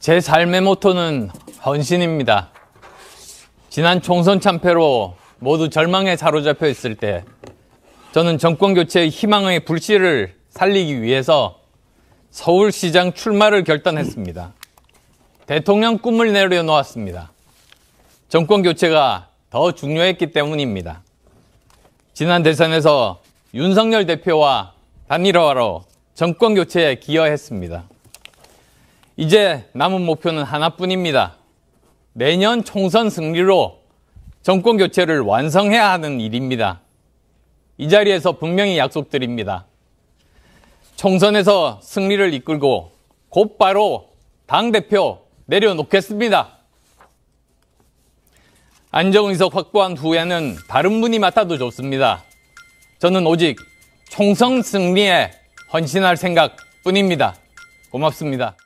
제 삶의 모토는 헌신입니다. 지난 총선 참패로 모두 절망에 사로잡혀 있을 때 저는 정권 교체의 희망의 불씨를 살리기 위해서 서울시장 출마를 결단했습니다. 대통령 꿈을 내려놓았습니다. 정권 교체가 더 중요했기 때문입니다. 지난 대선에서 윤석열 대표와 단일화로 정권 교체에 기여했습니다. 이제 남은 목표는 하나뿐입니다. 내년 총선 승리로 정권 교체를 완성해야 하는 일입니다. 이 자리에서 분명히 약속드립니다. 총선에서 승리를 이끌고 곧바로 당대표 내려놓겠습니다. 안정의석 확보한 후에는 다른 분이 맡아도 좋습니다. 저는 오직 총선 승리에 헌신할 생각 뿐입니다. 고맙습니다.